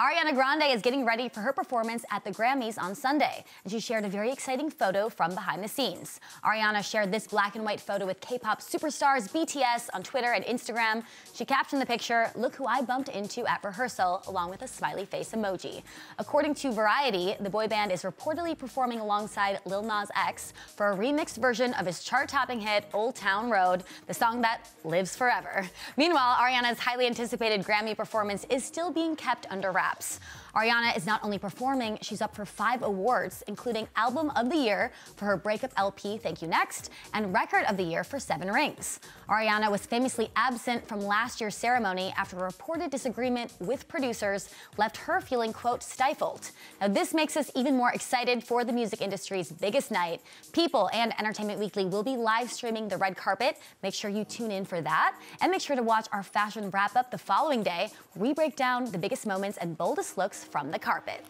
Ariana Grande is getting ready for her performance at the Grammys on Sunday, and she shared a very exciting photo from behind the scenes. Ariana shared this black and white photo with K-pop superstars BTS on Twitter and Instagram. She captioned the picture, look who I bumped into at rehearsal, along with a smiley face emoji. According to Variety, the boy band is reportedly performing alongside Lil Nas X for a remixed version of his chart-topping hit Old Town Road, the song that lives forever. Meanwhile, Ariana's highly anticipated Grammy performance is still being kept under wraps. Ariana is not only performing, she's up for five awards, including Album of the Year for her breakup LP Thank You Next and Record of the Year for Seven Rings. Ariana was famously absent from last year's ceremony after a reported disagreement with producers left her feeling, quote, stifled. Now, this makes us even more excited for the music industry's biggest night. People and Entertainment Weekly will be live streaming the red carpet. Make sure you tune in for that. And make sure to watch our fashion wrap up the following day. We break down the biggest moments and boldest looks from the carpet.